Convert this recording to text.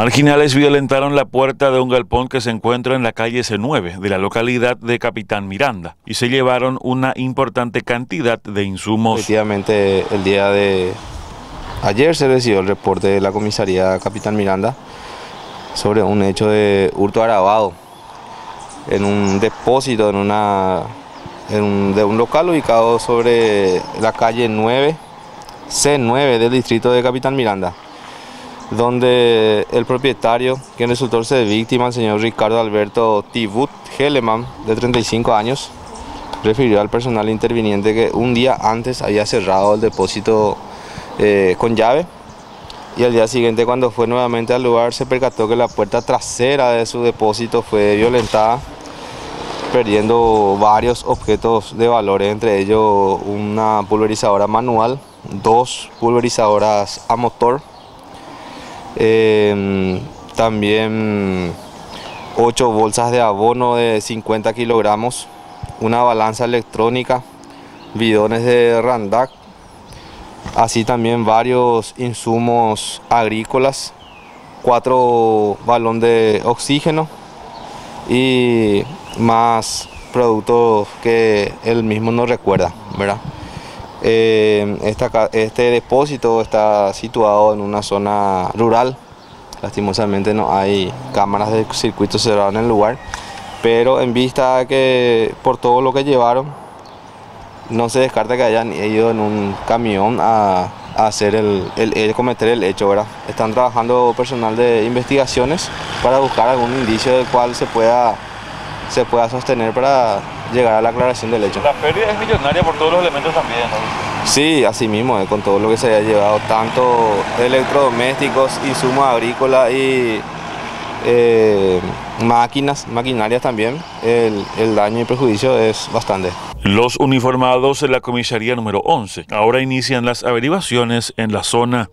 Marginales violentaron la puerta de un galpón que se encuentra en la calle C9 de la localidad de Capitán Miranda y se llevaron una importante cantidad de insumos. Efectivamente, el día de ayer se recibió el reporte de la comisaría Capitán Miranda sobre un hecho de hurto agravado en un depósito en una, de un local ubicado sobre la calle 9, C9 del distrito de Capitán Miranda donde el propietario, quien resultó ser víctima, el señor Ricardo Alberto Tibut Heleman, de 35 años, refirió al personal interviniente que un día antes había cerrado el depósito eh, con llave y al día siguiente cuando fue nuevamente al lugar se percató que la puerta trasera de su depósito fue violentada perdiendo varios objetos de valor, entre ellos una pulverizadora manual, dos pulverizadoras a motor, Em, también 8 bolsas de abono de 50 kilogramos, una balanza electrónica, bidones de Randac, así también varios insumos agrícolas, cuatro balón de oxígeno y más productos que él mismo no recuerda, ¿verdad? Eh, este depósito está situado en una zona rural. Lastimosamente no hay cámaras de circuito cerrado en el lugar, pero en vista que por todo lo que llevaron, no se descarta que hayan ido en un camión a, hacer el, cometer el hecho, ¿verdad? Están trabajando personal de investigaciones para buscar algún indicio del cual se pueda, se pueda sostener para llegar a la aclaración del hecho. La pérdida es millonaria por todos los elementos también, ¿no? Sí, así mismo, eh, con todo lo que se haya llevado, tanto electrodomésticos, insumos agrícolas y eh, máquinas, maquinarias también, el, el daño y perjuicio es bastante. Los uniformados de la comisaría número 11 ahora inician las averiguaciones en la zona